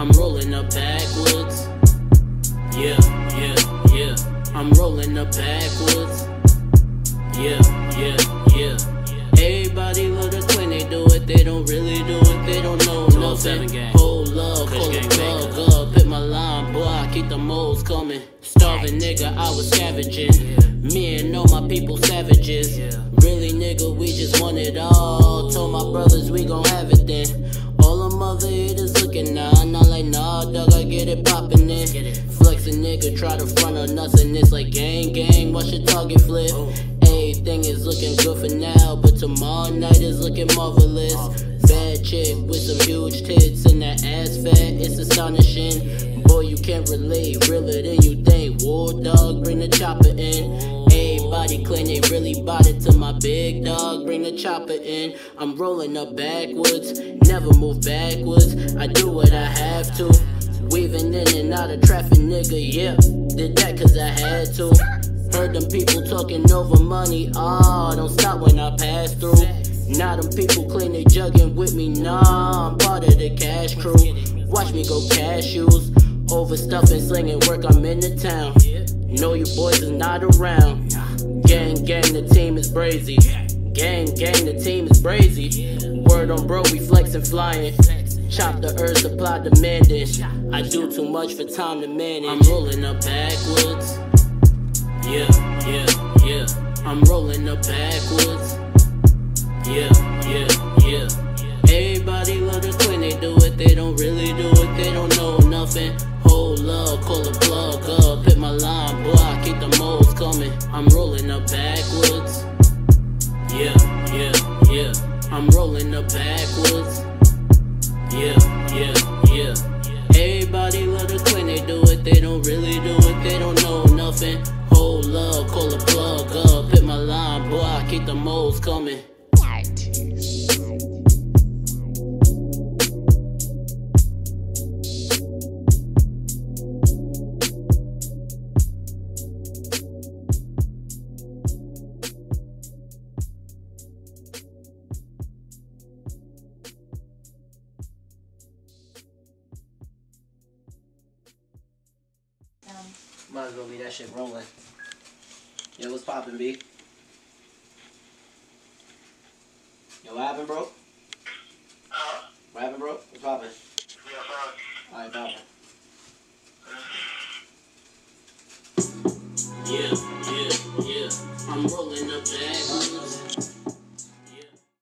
up backwoods. Yeah, yeah, yeah. I'm rolling up backwoods. Yeah, yeah, yeah. Everybody love the when they do it, they don't really do it, they don't know nothing. gang. Whole love, Kush pull the plug up, hit my line, boy, I keep the moles coming. Starving nigga, I was scavenging. Me and all my people savages. Really nigga, we just want it all. Told my brothers we gon' have it then. All them other haters nigga, try to front on us and it's like gang gang, watch your target flip. Everything is looking good for now, but tomorrow night is looking marvelous. Marvelous. Bad chick with some huge tits and that ass fat, it's astonishing. Boy, you can't relate, realer than you think. War dog, bring the chopper in. Everybody claim they really bought it to my big dog, bring the chopper in. I'm rolling up backwoods, never move backwards. I do what I have to. Out of traffic, nigga, yeah. Did that cause I had to. Heard them people talking over money, ah, don't stop when I pass through. Now them people claim they jugging with me, nah, I'm part of the cash crew. Watch me go cashews, over stuff and slinging work, I'm in the town. Know you boys is not around. Gang, gang, the team is brazy. Gang, gang, the team is brazy. Word on bro, we flexing, flying. Chop the earth, supply demanding. I do too much for time to manage. I'm rolling up backwoods. Yeah, yeah, yeah. I'm rolling up backwoods. Yeah, yeah, yeah. Everybody love the when they do it, they don't really do it, they don't know nothing. Hold up, call the plug up, hit my line, boy, keep the moles coming. I'm rolling up backwoods. Yeah, yeah, yeah. I'm rolling up backwoods. Yeah, yeah, yeah. Everybody love the when they do it, they don't really do it, they don't know nothing. Hold up, call the plug up, hit my line, boy, I keep the moles coming. Might as well leave that shit rolling. Yo, what's poppin', B? Yo, what happened, bro? What happened, bro? What's poppin'? Alright, poppin'. Yeah, yeah, yeah. I'm rolling.